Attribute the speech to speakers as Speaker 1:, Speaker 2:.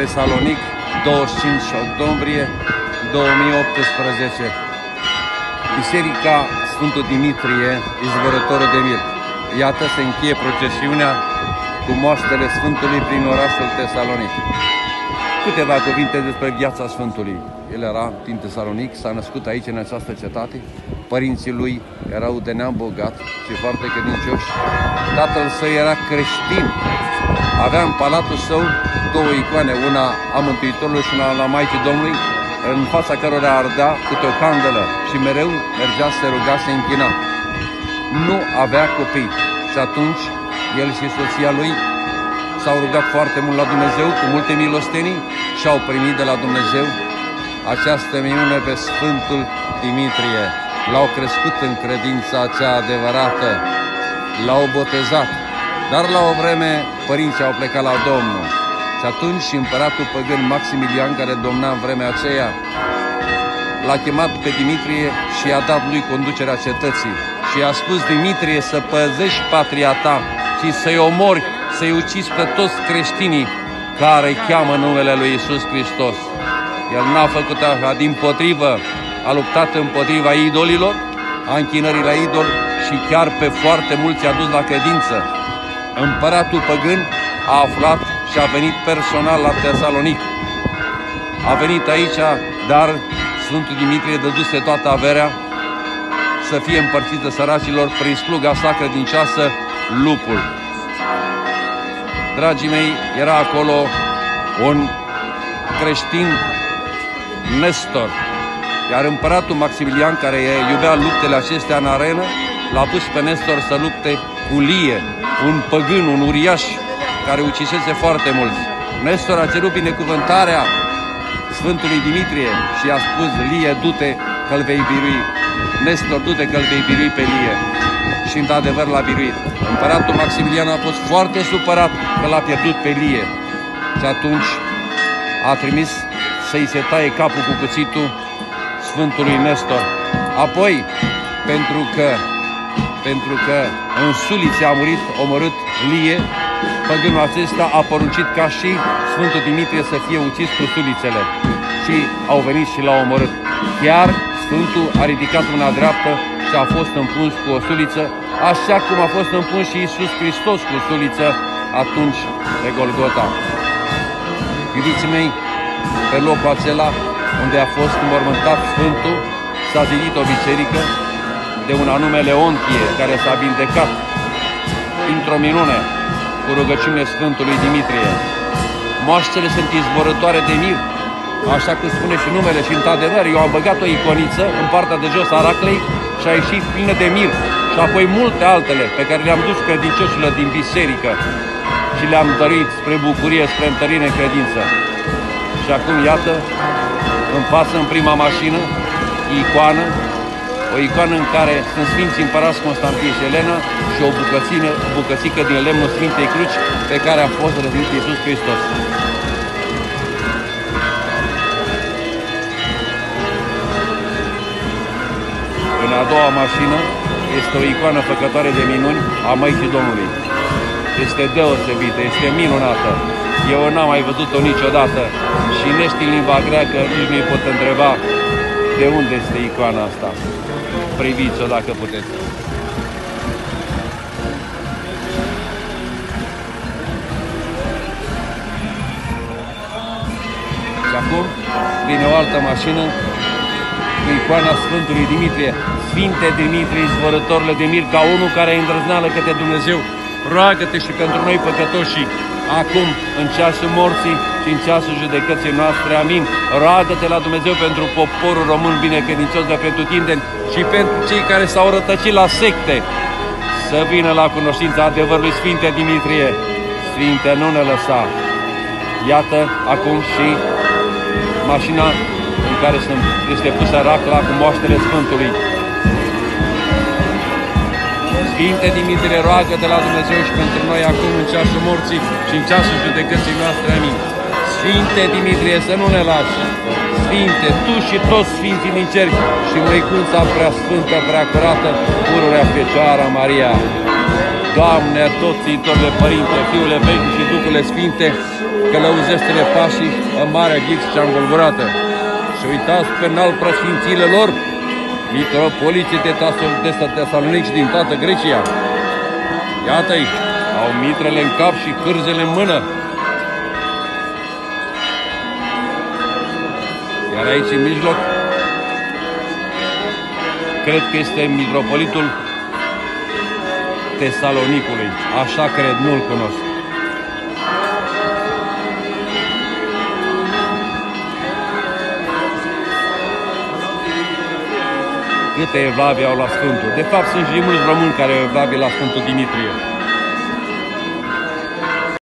Speaker 1: Tesalonic, 25 octombrie 2018. Biserica Sfântul Dimitrie, izvorătorul de mir. Iată se încheie procesiunea cu moaștele Sfântului prin orașul Tesalonic. Câteva cuvinte despre viața Sfântului. El era din Tesalonic, s-a născut aici în această cetate. Părinții lui erau de neam bogat și foarte credincioși. Tatăl său era creștin. Avea în palatul său două icoane, una a Mântuitorului și una la Maicii Domnului, în fața cărora ardea câte o candelă și mereu mergea să se ruga, se închina. Nu avea copii și atunci el și soția lui s-au rugat foarte mult la Dumnezeu, cu multe milostenii și au primit de la Dumnezeu această minune pe Sfântul Dimitrie. L-au crescut în credința cea adevărată, l-au botezat, dar la o vreme părinții au plecat la Domnul. Și atunci împăratul păgân Maximilian, care domna în vremea aceea, l-a chemat pe Dimitrie și i-a dat lui conducerea cetății. Și i-a spus, Dimitrie, să păzești patria ta și să-i omori, să-i ucizi pe toți creștinii care îi cheamă numele lui Isus Hristos. El n-a făcut așa, din potrivă, a luptat împotriva idolilor, a închinării la idol și chiar pe foarte mulți a dus la credință. Împăratul păgân a aflat și a venit personal la Tesalonic. A venit aici, dar Sfântul Dimitrie dăduse toată averea să fie împărțită săracilor prin sluga sa credincioasă, lupul. Dragii mei, era acolo un creștin Nestor, iar împăratul Maximilian, care iubea luptele acestea în arenă, l-a pus pe Nestor să lupte cu Lie, un păgân, un uriaș, care ucisese foarte mulți. Nestor a cerut binecuvântarea Sfântului Dimitrie și a spus, Lie, du-te că-l vei birui. Nestor, du-te că-l vei birui pe Lie. Și într-adevăr l-a biruit. Împăratul Maximilian a fost foarte supărat că l-a pierdut pe Lie. Și atunci a trimis să-i se taie capul cu cuțitul Sfântului Nestor. Apoi, pentru că, pentru că în Sulițe a murit omorât Lie, păgânul acesta a poruncit ca și Sfântul Dimitrie să fie ucis cu sulițele și au venit și l-au omorât. Chiar Sfântul a ridicat una dreaptă și a fost împuns cu o suliță, așa cum a fost împuns și Iisus Hristos cu suliță atunci pe Golgota. Iubiții mei, pe locul acela unde a fost înmormântat Sfântul, s-a zidit o biserică de un anume Leontie, care s-a vindecat într-o minune cu rugăciune Sfântului Dimitrie. Moaștele sunt izvorătoare de mir, așa cum spune și numele și într-adevăr eu am băgat o iconiță în partea de jos a raclei și a ieșit plină de mir și apoi multe altele pe care le-am dus credincioșilor din biserică și le-am dărit spre bucurie, spre întărire în credință. Și acum, iată, în față, în prima mașină, icoană, o icoană în care sunt Sfinții Împărați Constantin și Elena și o bucățină, bucățică din lemnul Sfintei Cruci pe care a fost răzit Iisus Hristos. În a doua mașină este o icoană făcătoare de minuni a Maicii Domnului. Este deosebită, este minunată. Eu n-am mai văzut-o niciodată și neștii limba greacă nici nu-i pot întreba de unde este icoana asta. Priviți-o dacă puteți. Și acum vine o altă mașină cu icoana Sfântului Dimitrie. Sfinte Dimitrie, izvorătorile de mir, ca unul care e îndrăzneală către Dumnezeu, roagă-te și pentru noi păcătoși, acum, în ceasul morții și în ceasul judecății noastre. Amin. Roagă-te la Dumnezeu pentru poporul român binecredincios de pretutindeni și pentru cei care s-au rătăcit la secte să vină la cunoștința adevărului Sfinte Dimitrie. Sfinte, nu ne lăsa. Iată acum și mașina în care sunt, este pusă racla cu moaștele Sfântului. Sfinte Dimitrie, roagă de la Dumnezeu și pentru noi acum în ceasul morții și în ceasul judecății noastre. Amin. Sfinte Dimitrie, să nu ne lași. Sfinte, Tu și toți Sfinții din cer și Măicuța prea sfântă, prea curată, pururea Fecioara Maria. Doamne, tot țintorile Părinte, Fiule Vechi și Duhule Sfinte, călăuzește-le pașii în Marea Ghiț cea îngolgurată. Și uitați pe înalt preasfințiile lor, mitropoliții de, de Tesalonic și din toată Grecia. Iată-i, au mitrele în cap și cârzele în mână. Iar aici, în mijloc, cred că este mitropolitul Tesalonicului. Așa cred, nu-l cunosc. Câte evlavii au la Sfântul. De fapt, sunt și mulți români care au evlavii la Sfântul Dimitrie.